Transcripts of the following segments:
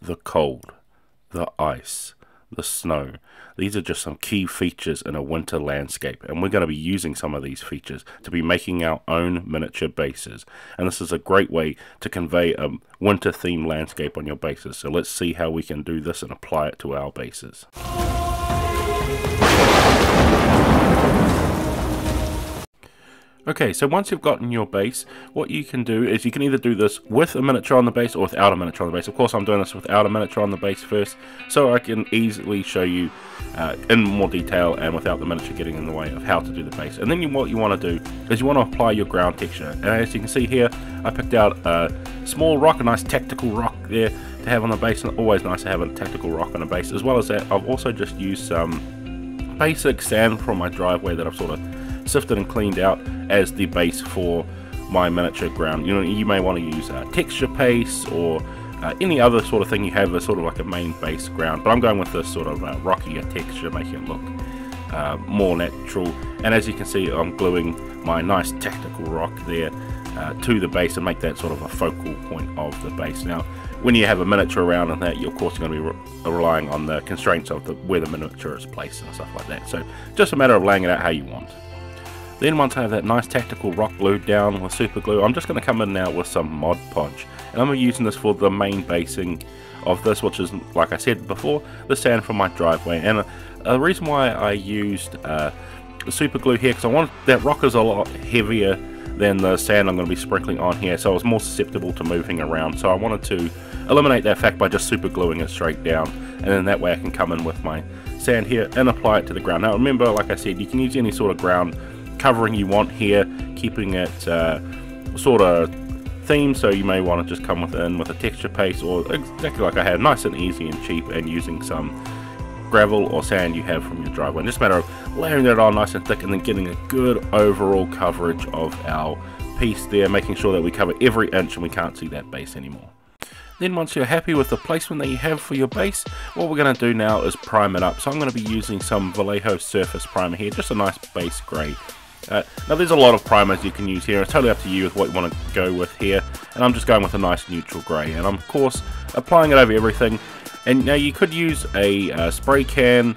the cold, the ice, the snow. These are just some key features in a winter landscape, and we're going to be using some of these features to be making our own miniature bases. And this is a great way to convey a winter themed landscape on your bases. So let's see how we can do this and apply it to our bases. Okay, so once you've gotten your base, what you can do is you can either do this with a miniature on the base or without a miniature on the base. Of course, I'm doing this without a miniature on the base first, so I can easily show you uh, in more detail and without the miniature getting in the way of how to do the base. And then you, what you want to do is you want to apply your ground texture. And as you can see here, I picked out a small rock, a nice tactical rock there to have on the base. And always nice to have a tactical rock on a base. As well as that, I've also just used some basic sand from my driveway that I've sort of sifted and cleaned out as the base for my miniature ground. You know, you may want to use uh, texture paste or uh, any other sort of thing you have as sort of like a main base ground. But I'm going with this sort of uh, rockier texture, making it look uh, more natural. And as you can see, I'm gluing my nice tactical rock there uh, to the base and make that sort of a focal point of the base. Now, when you have a miniature around and that, you're of course going to be re relying on the constraints of the, where the miniature is placed and stuff like that. So just a matter of laying it out how you want. Then once I have that nice tactical rock glued down with super glue, I'm just going to come in now with some Mod Podge. And I'm using this for the main basing of this, which is, like I said before, the sand from my driveway. And the reason why I used uh, super glue here, because I want that rock is a lot heavier than the sand I'm going to be sprinkling on here, so it's more susceptible to moving around. So I wanted to eliminate that fact by just super gluing it straight down, and then that way I can come in with my sand here and apply it to the ground. Now remember, like I said, you can use any sort of ground covering you want here, keeping it uh, sort of theme, so you may want to just come within with a texture paste or exactly like I had, nice and easy and cheap and using some gravel or sand you have from your driveway. And just a matter of layering that on nice and thick and then getting a good overall coverage of our piece there, making sure that we cover every inch and we can't see that base anymore. Then once you're happy with the placement that you have for your base, what we're going to do now is prime it up. So I'm going to be using some Vallejo Surface Primer here, just a nice base grey uh, now there's a lot of primers you can use here, it's totally up to you with what you want to go with here, and I'm just going with a nice neutral grey, and I'm of course applying it over everything, and now you could use a uh, spray can,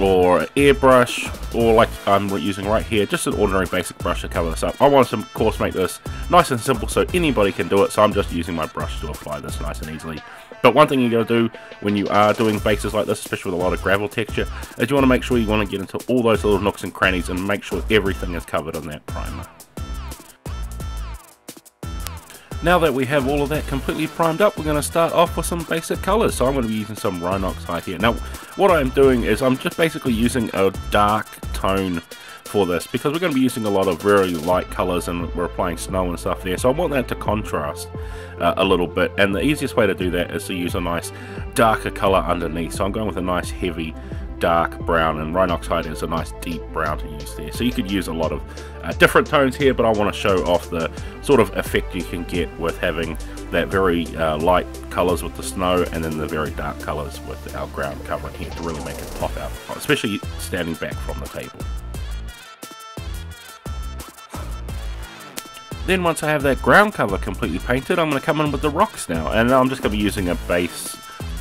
or an airbrush, or like I'm using right here, just an ordinary basic brush to cover this up. I want to of course make this nice and simple so anybody can do it, so I'm just using my brush to apply this nice and easily. But one thing you got to do when you are doing bases like this, especially with a lot of gravel texture, is you want to make sure you want to get into all those little nooks and crannies and make sure everything is covered in that primer. Now that we have all of that completely primed up, we're going to start off with some basic colours. So I'm going to be using some Rhinox hide here. Now, what I'm doing is I'm just basically using a dark tone for this because we're going to be using a lot of very light colors and we're applying snow and stuff there so I want that to contrast uh, a little bit. And the easiest way to do that is to use a nice darker color underneath. So I'm going with a nice heavy dark brown and Rhinox hide is a nice deep brown to use there. So you could use a lot of uh, different tones here but I want to show off the sort of effect you can get with having that very uh, light colors with the snow and then the very dark colors with our ground covering here to really make it pop out especially standing back from the table Then once I have that ground cover completely painted, I'm going to come in with the rocks now. And I'm just going to be using a base,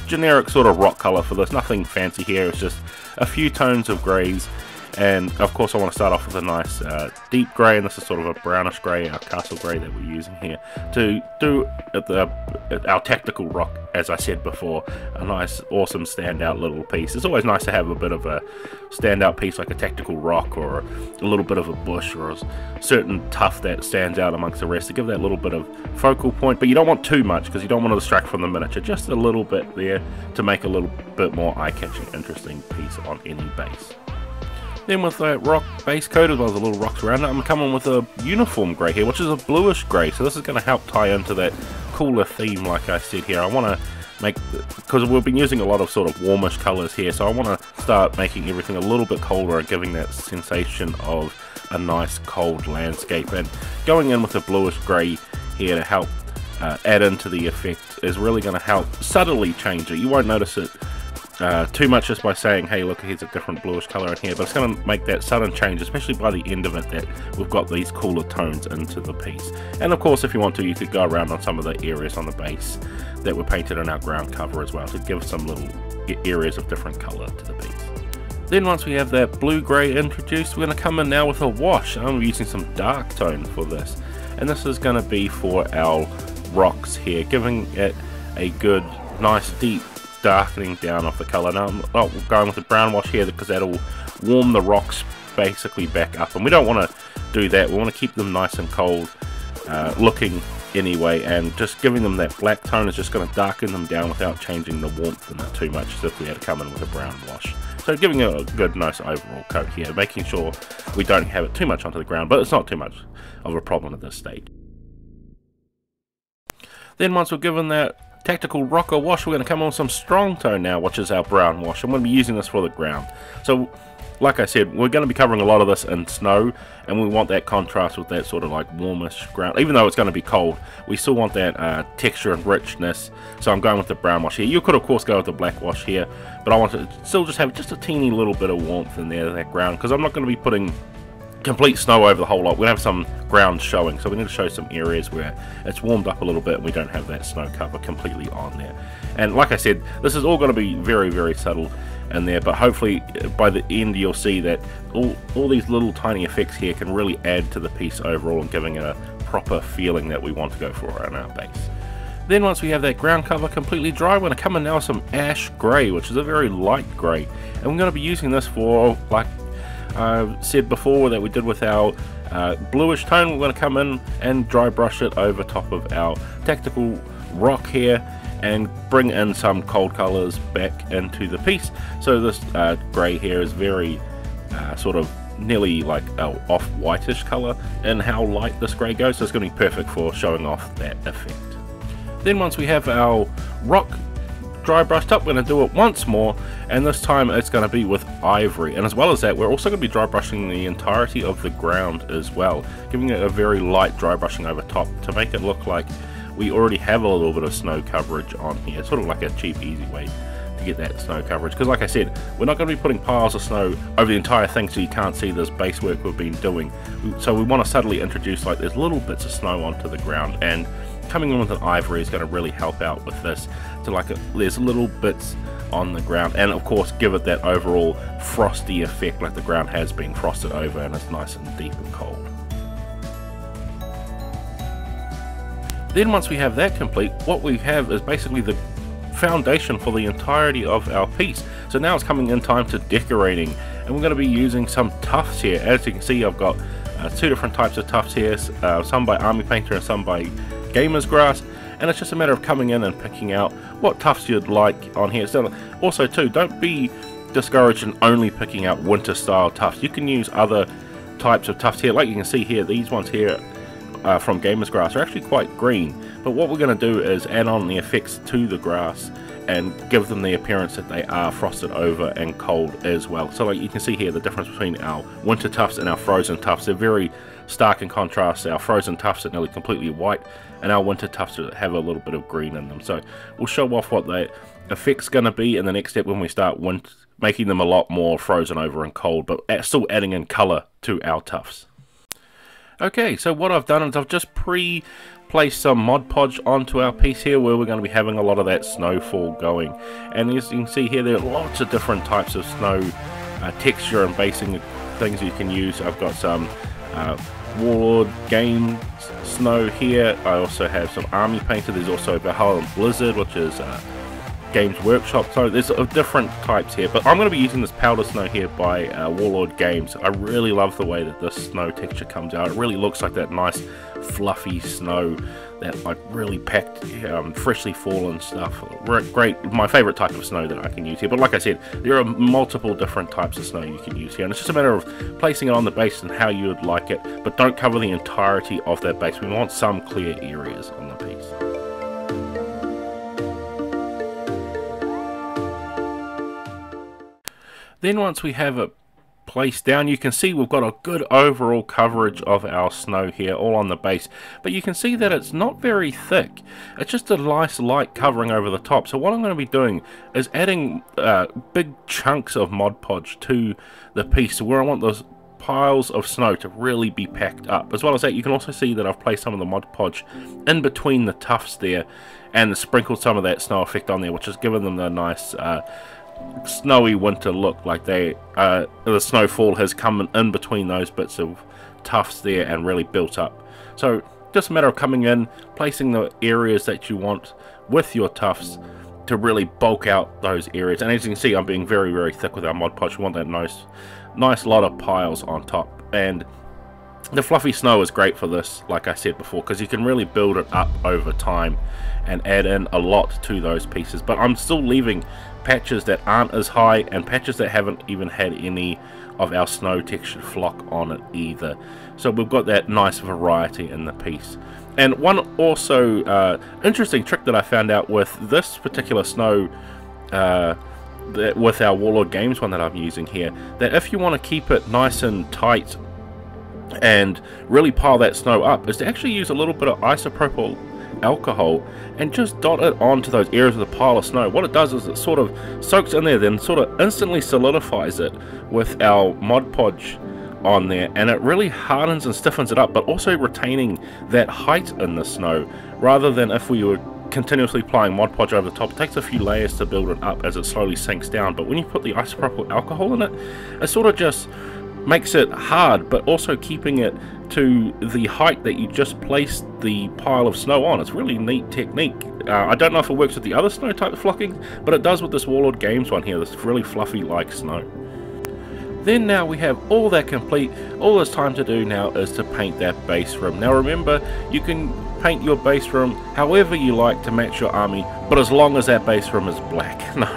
generic sort of rock color for this. Nothing fancy here, it's just a few tones of greys and of course I want to start off with a nice uh, deep grey, and this is sort of a brownish grey, our castle grey that we're using here, to do the, our tactical rock, as I said before, a nice, awesome, standout little piece. It's always nice to have a bit of a standout piece like a tactical rock or a little bit of a bush or a certain tuff that stands out amongst the rest to give that little bit of focal point, but you don't want too much because you don't want to distract from the miniature, just a little bit there to make a little bit more eye-catching, interesting piece on any base. Then with that rock base coat as well as the little rocks around it, I'm coming with a uniform grey here, which is a bluish grey. So this is going to help tie into that cooler theme like I said here. I want to make, because we've been using a lot of sort of warmish colours here, so I want to start making everything a little bit colder and giving that sensation of a nice cold landscape. And going in with a bluish grey here to help uh, add into the effect is really going to help subtly change it. You won't notice it uh, too much just by saying, hey, look, here's a different bluish color in here, but it's going to make that sudden change, especially by the end of it, that we've got these cooler tones into the piece. And of course, if you want to, you could go around on some of the areas on the base that were painted on our ground cover as well to give some little areas of different color to the piece. Then once we have that blue-grey introduced, we're going to come in now with a wash. I'm using some dark tone for this. And this is going to be for our rocks here, giving it a good, nice, deep darkening down of the colour. Now I'm not going with the brown wash here because that'll warm the rocks basically back up. And we don't want to do that. We want to keep them nice and cold uh, looking anyway. And just giving them that black tone is just going to darken them down without changing the warmth in it too much as if we had to come in with a brown wash. So giving it a good, nice overall coat here, making sure we don't have it too much onto the ground, but it's not too much of a problem at this stage. Then once we're given that Tactical Rocker Wash, we're going to come on some Strong Tone now, which is our brown wash. I'm going to be using this for the ground. So, like I said, we're going to be covering a lot of this in snow, and we want that contrast with that sort of like warmish ground. Even though it's going to be cold, we still want that uh, texture and richness. So I'm going with the brown wash here. You could, of course, go with the black wash here, but I want to still just have just a teeny little bit of warmth in there, that ground, because I'm not going to be putting complete snow over the whole lot. We're going to have some ground showing, so we need to show some areas where it's warmed up a little bit and we don't have that snow cover completely on there. And like I said, this is all going to be very, very subtle in there, but hopefully uh, by the end you'll see that all, all these little tiny effects here can really add to the piece overall and giving it a proper feeling that we want to go for on our base. Then once we have that ground cover completely dry, we're going to come in now with some ash grey, which is a very light grey. And we're going to be using this for like uh, said before that we did with our uh, bluish tone, we're going to come in and dry brush it over top of our tactical rock here and bring in some cold colors back into the piece. So this uh, grey here is very uh, sort of nearly like a off whitish color and how light this grey goes so it's going to be perfect for showing off that effect. Then once we have our rock dry brushed up, we're going to do it once more, and this time it's going to be with ivory. And as well as that, we're also going to be dry brushing the entirety of the ground as well, giving it a very light dry brushing over top to make it look like we already have a little bit of snow coverage on here, sort of like a cheap, easy way to get that snow coverage. Because like I said, we're not going to be putting piles of snow over the entire thing so you can't see this base work we've been doing. So we want to subtly introduce like there's little bits of snow onto the ground and coming in with an ivory is going to really help out with this to like a, there's little bits on the ground and of course give it that overall frosty effect like the ground has been frosted over and it's nice and deep and cold. Then once we have that complete, what we have is basically the foundation for the entirety of our piece. So now it's coming in time to decorating and we're going to be using some tufts here. As you can see I've got uh, two different types of tufts here, uh, some by Army Painter and some by Gamer's Grass and it's just a matter of coming in and picking out what tufts you'd like on here. So also too, don't be discouraged in only picking out winter style tufts. You can use other types of tufts here. Like you can see here, these ones here uh, from Gamer's Grass are actually quite green. But what we're going to do is add on the effects to the grass and give them the appearance that they are frosted over and cold as well. So like you can see here the difference between our winter tufts and our frozen tufts. They're very stark in contrast. Our frozen tufts are nearly completely white and our winter tufts have a little bit of green in them. So we'll show off what the effect's going to be in the next step when we start making them a lot more frozen over and cold, but still adding in colour to our tufts. Okay, so what I've done is I've just pre place some Mod Podge onto our piece here where we're going to be having a lot of that snowfall going. And as you can see here, there are lots of different types of snow uh, texture and basing things you can use. I've got some uh, Warlord Game Snow here. I also have some Army Painter. There's also Valhallan Blizzard, which is uh, Games Workshop. So there's different types here, but I'm going to be using this Powder Snow here by uh, Warlord Games. I really love the way that this snow texture comes out. It really looks like that nice fluffy snow, that like really packed, um, freshly fallen stuff. Great, my favorite type of snow that I can use here. But like I said, there are multiple different types of snow you can use here, and it's just a matter of placing it on the base and how you would like it. But don't cover the entirety of that base. We want some clear areas on the piece. Then once we have it placed down, you can see we've got a good overall coverage of our snow here, all on the base. But you can see that it's not very thick. It's just a nice light covering over the top. So what I'm going to be doing is adding uh, big chunks of Mod Podge to the piece where I want those piles of snow to really be packed up. As well as that, you can also see that I've placed some of the Mod Podge in between the tufts there and sprinkled some of that snow effect on there, which has given them the nice uh, snowy winter look. Like they, uh, the snowfall has come in between those bits of tufts there and really built up. So just a matter of coming in, placing the areas that you want with your tufts to really bulk out those areas. And as you can see, I'm being very, very thick with our Mod Podge. We want that nice, nice lot of piles on top. And the fluffy snow is great for this, like I said before, because you can really build it up over time and add in a lot to those pieces. But I'm still leaving patches that aren't as high and patches that haven't even had any of our snow textured flock on it either. So we've got that nice variety in the piece. And one also uh, interesting trick that I found out with this particular snow, uh, with our Warlord Games one that I'm using here, that if you want to keep it nice and tight and really pile that snow up, is to actually use a little bit of isopropyl alcohol and just dot it onto those areas of the pile of snow. What it does is it sort of soaks in there, then sort of instantly solidifies it with our Mod Podge on there and it really hardens and stiffens it up but also retaining that height in the snow rather than if we were continuously applying Mod Podge over the top it takes a few layers to build it up as it slowly sinks down but when you put the isopropyl alcohol in it it sort of just makes it hard but also keeping it to the height that you just placed the pile of snow on. It's really neat technique. Uh, I don't know if it works with the other snow type flocking, but it does with this Warlord Games one here, this really fluffy like snow. Then now we have all that complete, all there's time to do now is to paint that base rim. Now remember, you can paint your base rim however you like to match your army, but as long as that base rim is black. no,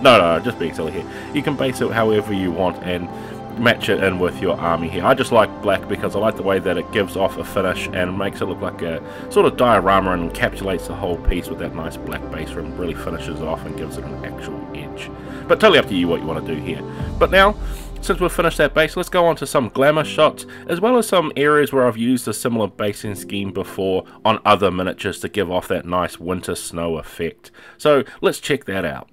no, no just being silly here. You can base it however you want and match it in with your army here. I just like black because I like the way that it gives off a finish and makes it look like a sort of diorama and encapsulates the whole piece with that nice black base really finishes it off and gives it an actual edge. But totally up to you what you want to do here. But now, since we've finished that base, let's go on to some glamour shots, as well as some areas where I've used a similar basing scheme before on other miniatures to give off that nice winter snow effect. So let's check that out.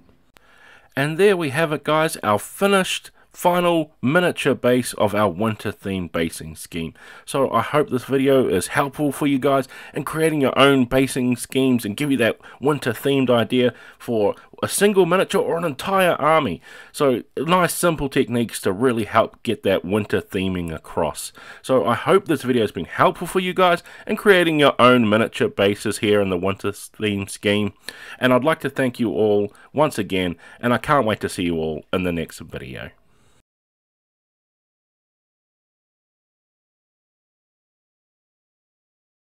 And there we have it guys, our finished final miniature base of our winter theme basing scheme. So I hope this video is helpful for you guys in creating your own basing schemes and give you that winter themed idea for a single miniature or an entire army. So nice simple techniques to really help get that winter theming across. So I hope this video has been helpful for you guys in creating your own miniature bases here in the winter theme scheme. And I'd like to thank you all once again and I can't wait to see you all in the next video.